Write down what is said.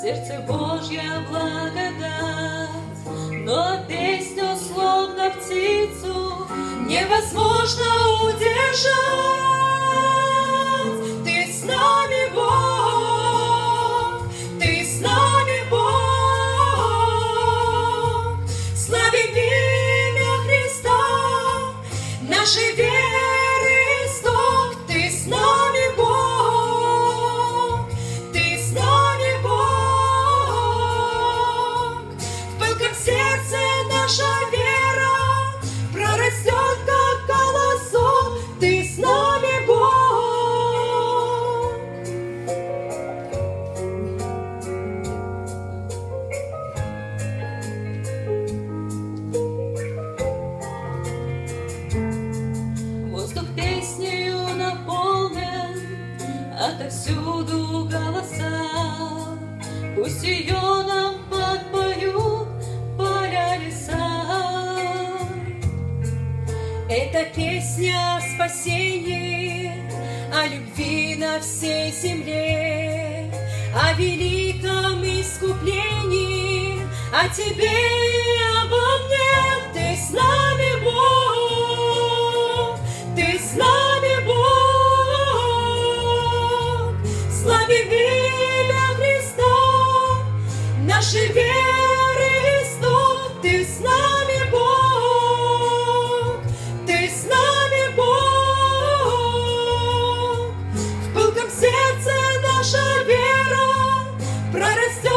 сердце Божья благодать, но песню словно птицу невозможно удержать. Отовсюду голоса. Пусть ее нам подпоют поля леса. Это песня о спасении, о любви на всей земле, о великом искуплении, о тебе нашей веры исток, Ты с нами, Бог, Ты с нами, Бог. В пылком сердце наша вера прорастет.